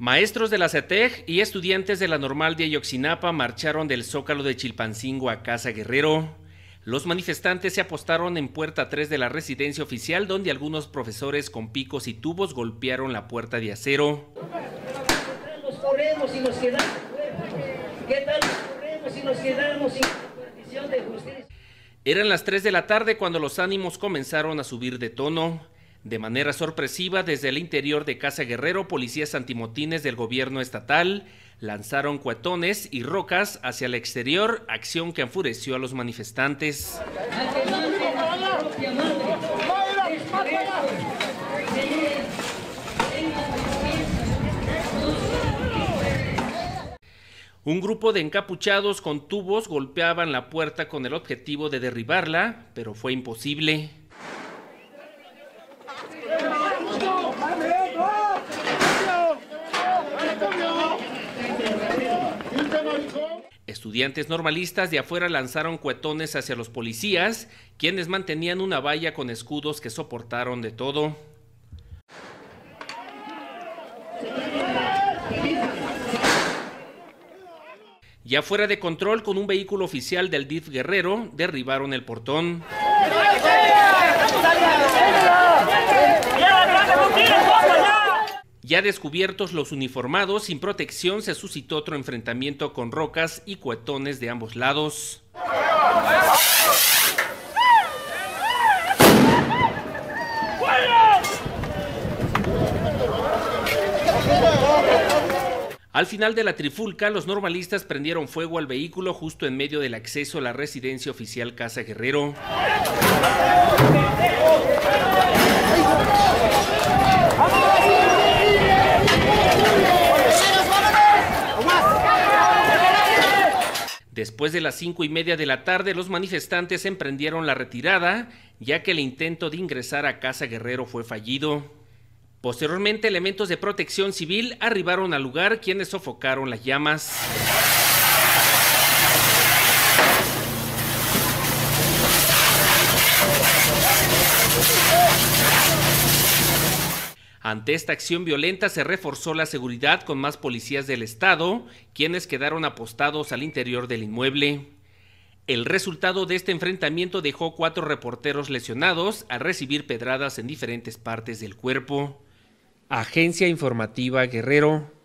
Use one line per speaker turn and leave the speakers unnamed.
Maestros de la CETEG y estudiantes de la Normal de Ayoxinapa marcharon del Zócalo de Chilpancingo a Casa Guerrero. Los manifestantes se apostaron en puerta 3 de la residencia oficial donde algunos profesores con picos y tubos golpearon la puerta de acero. Eran las 3 de la tarde cuando los ánimos comenzaron a subir de tono. De manera sorpresiva, desde el interior de Casa Guerrero, policías antimotines del gobierno estatal lanzaron cuetones y rocas hacia el exterior, acción que enfureció a los manifestantes. Un grupo de encapuchados con tubos golpeaban la puerta con el objetivo de derribarla, pero fue imposible. Estudiantes normalistas de afuera lanzaron cuetones hacia los policías, quienes mantenían una valla con escudos que soportaron de todo. Ya fuera de control con un vehículo oficial del DIF Guerrero, derribaron el portón. Ya descubiertos los uniformados, sin protección se suscitó otro enfrentamiento con rocas y cuetones de ambos lados. Al final de la trifulca, los normalistas prendieron fuego al vehículo justo en medio del acceso a la residencia oficial Casa Guerrero. Después de las cinco y media de la tarde, los manifestantes emprendieron la retirada, ya que el intento de ingresar a Casa Guerrero fue fallido. Posteriormente, elementos de protección civil arribaron al lugar, quienes sofocaron las llamas. Ante esta acción violenta se reforzó la seguridad con más policías del Estado, quienes quedaron apostados al interior del inmueble. El resultado de este enfrentamiento dejó cuatro reporteros lesionados al recibir pedradas en diferentes partes del cuerpo. Agencia Informativa Guerrero